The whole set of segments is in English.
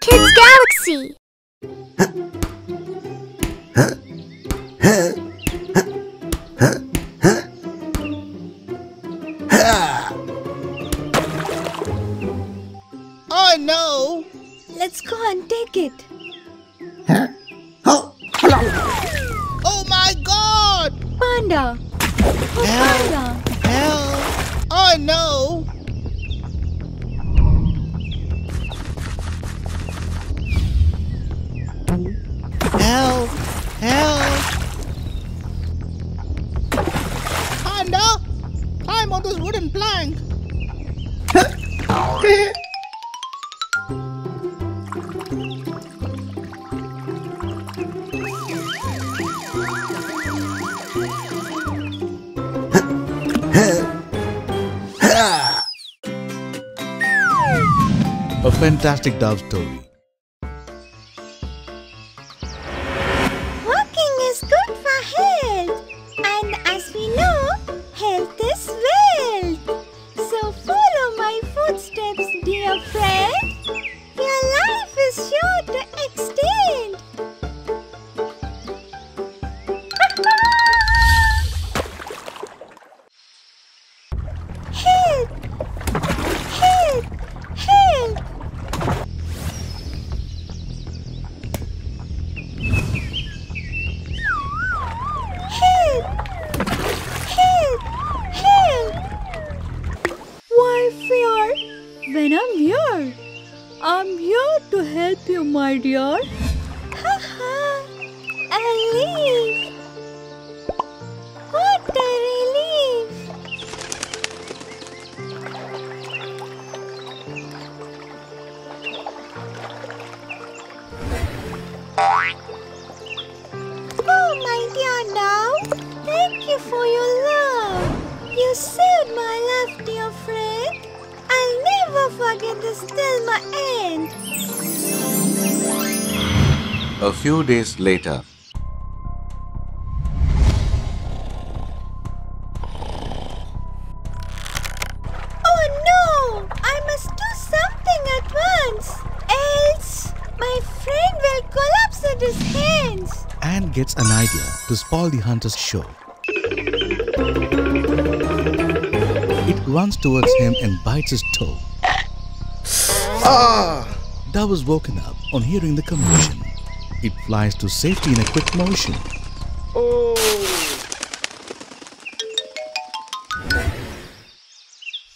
Kids Galaxy. Oh no! Let's go and take it. Oh my god! Panda. Oh, panda. Help! Oh no! I'm on this wooden plank! A fantastic dove story. When I'm here? I'm here to help you, my dear. Ha ha! A leaf! What a relief! Oh, my dear now, thank you for your love. You saved my life, dear friend. I'll never forget this till my end. A few days later, Oh no! I must do something at once. Else, my friend will collapse at his hands. Ant gets an idea to spoil the hunter's show. It runs towards him and bites his toe. Ah! Dove is woken up on hearing the commotion. It flies to safety in a quick motion. Oh!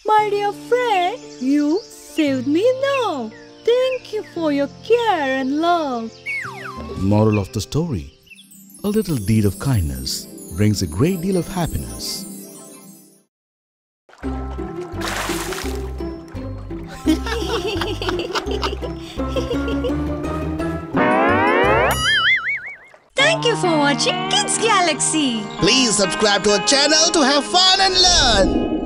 My dear friend, you saved me now. Thank you for your care and love. Moral of the story A little deed of kindness brings a great deal of happiness. Thank you for watching Kids Galaxy. Please subscribe to our channel to have fun and learn!